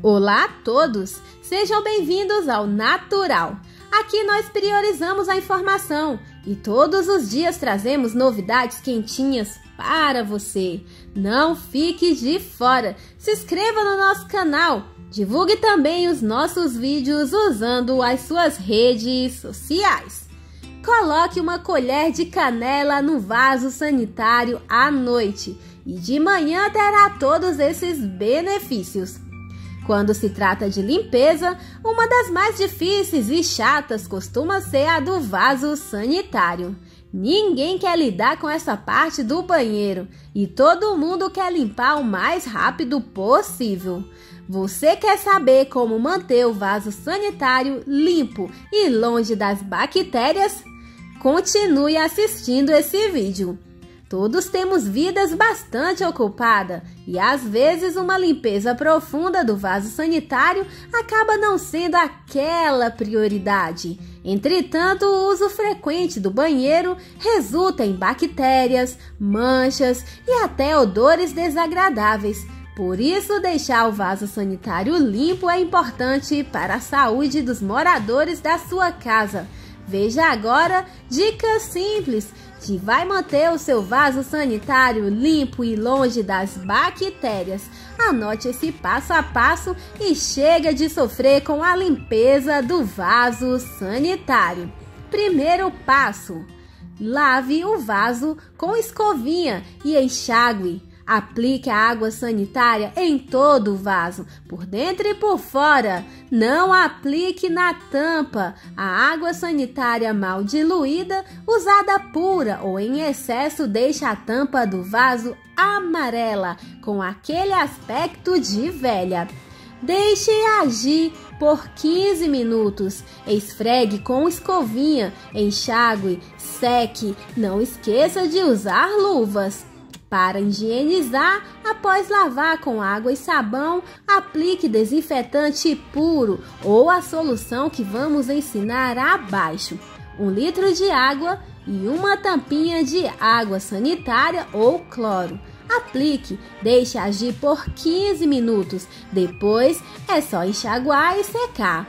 Olá a todos! Sejam bem-vindos ao Natural. Aqui nós priorizamos a informação e todos os dias trazemos novidades quentinhas para você. Não fique de fora. Se inscreva no nosso canal. Divulgue também os nossos vídeos usando as suas redes sociais. Coloque uma colher de canela no vaso sanitário à noite e de manhã terá todos esses benefícios. Quando se trata de limpeza, uma das mais difíceis e chatas costuma ser a do vaso sanitário. Ninguém quer lidar com essa parte do banheiro e todo mundo quer limpar o mais rápido possível. Você quer saber como manter o vaso sanitário limpo e longe das bactérias? Continue assistindo esse vídeo. Todos temos vidas bastante ocupadas e às vezes uma limpeza profunda do vaso sanitário acaba não sendo aquela prioridade. Entretanto, o uso frequente do banheiro resulta em bactérias, manchas e até odores desagradáveis. Por isso, deixar o vaso sanitário limpo é importante para a saúde dos moradores da sua casa. Veja agora dicas simples que vai manter o seu vaso sanitário limpo e longe das bactérias. Anote esse passo a passo e chega de sofrer com a limpeza do vaso sanitário. Primeiro passo: lave o vaso com escovinha e enxague. Aplique a água sanitária em todo o vaso, por dentro e por fora. Não aplique na tampa. A água sanitária mal diluída, usada pura ou em excesso, deixa a tampa do vaso amarela, com aquele aspecto de velha. Deixe agir por 15 minutos. Esfregue com escovinha, enxague, seque. Não esqueça de usar luvas. Para higienizar, após lavar com água e sabão, aplique desinfetante puro ou a solução que vamos ensinar abaixo. Um litro de água e uma tampinha de água sanitária ou cloro. Aplique, deixe agir por 15 minutos. Depois é só enxaguar e secar.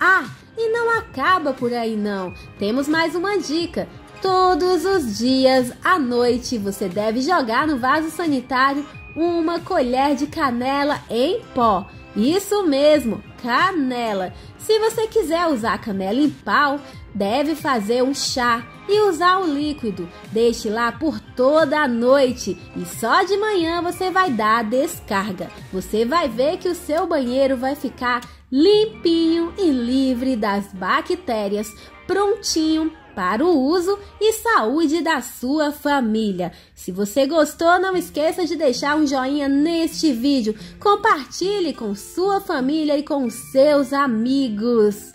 Ah, e não acaba por aí não. Temos mais uma dica. Todos os dias à noite você deve jogar no vaso sanitário uma colher de canela em pó. Isso mesmo, canela. Se você quiser usar canela em pau, deve fazer um chá e usar o líquido. Deixe lá por toda a noite e só de manhã você vai dar a descarga. Você vai ver que o seu banheiro vai ficar limpinho e livre das bactérias, prontinho para o uso e saúde da sua família. Se você gostou, não esqueça de deixar um joinha neste vídeo. Compartilhe com sua família e com seus amigos.